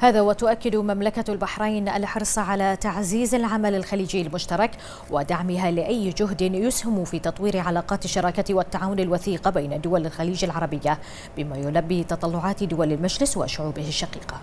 هذا وتؤكد مملكة البحرين الحرص على تعزيز العمل الخليجي المشترك ودعمها لأي جهد يسهم في تطوير علاقات الشراكة والتعاون الوثيقة بين دول الخليج العربية بما يلبي تطلعات دول المجلس وشعوبه الشقيقة.